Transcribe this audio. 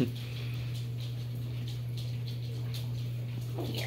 Here.